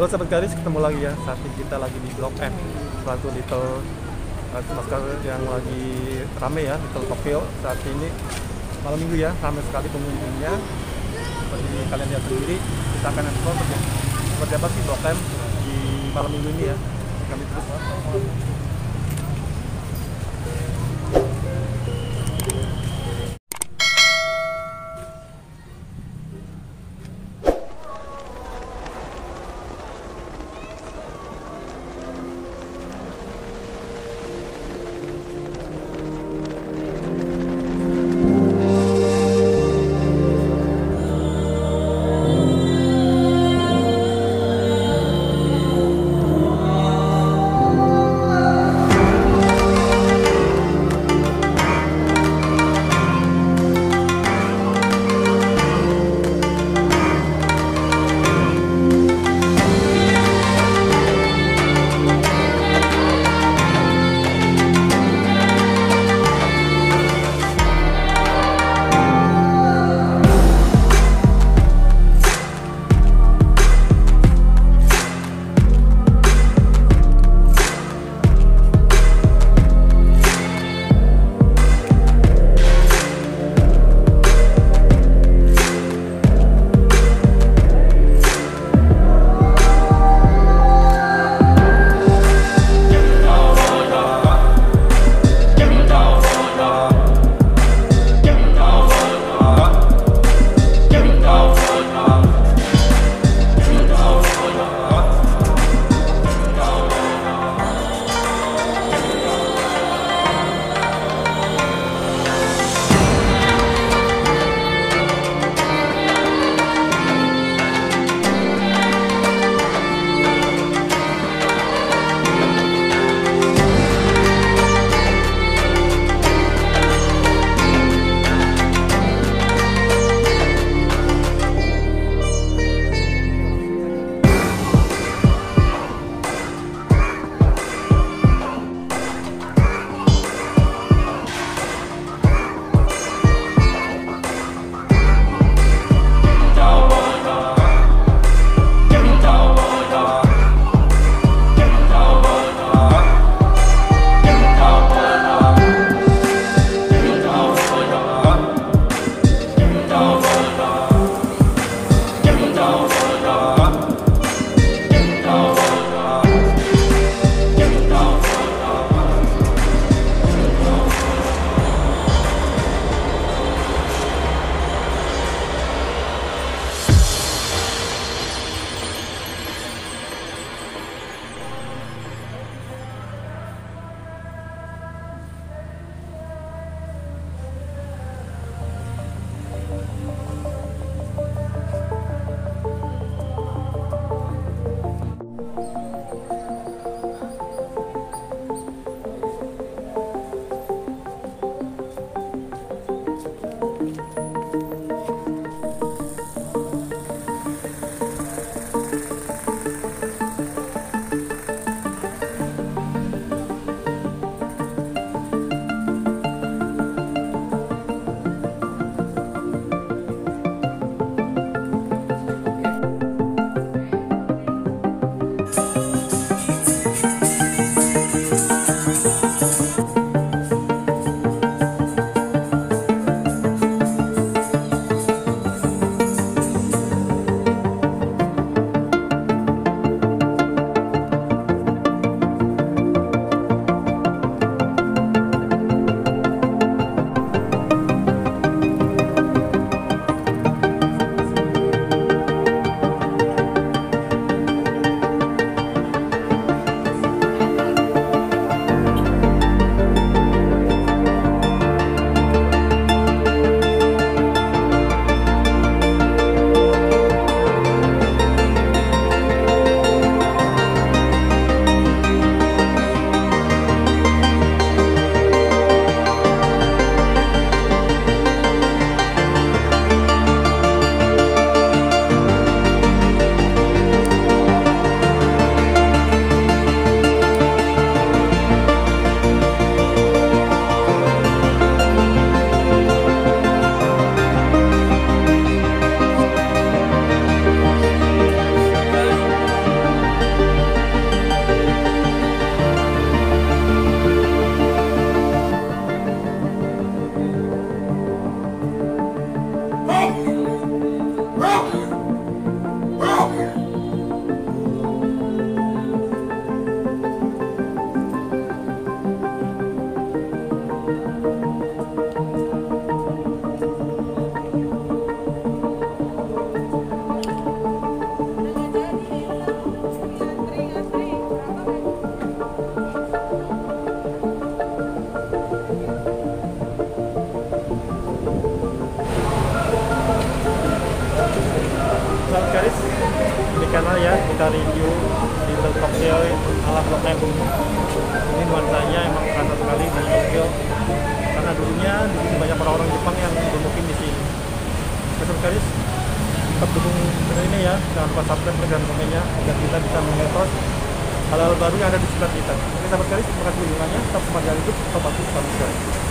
Halo sahabat garis, ketemu lagi ya. Saat ini kita lagi di Blok M, suatu little uh, masker yang lagi rame ya, Little Tokyo. Saat ini malam minggu ya, rame sekali pengunjungnya. Seperti kalian lihat sendiri, kita akan explore seperti, seperti apa sih Blok M di malam minggu ini ya. Kami terus kita review di Tokyo ala Blok M. Ini nuansanya emang kerasa sekali di Tokyo karena dulunya di sini banyak orang-orang Jepang yang bermukim di sini. Oke, guys, tetap dukung channel ini ya, jangan lupa subscribe dan komennya agar kita bisa mengekspos hal-hal baru yang ada di sekitar kita. Oke, sahabat terima kasih dukungannya. Tetap semangat hidup, tetap bagus, tetap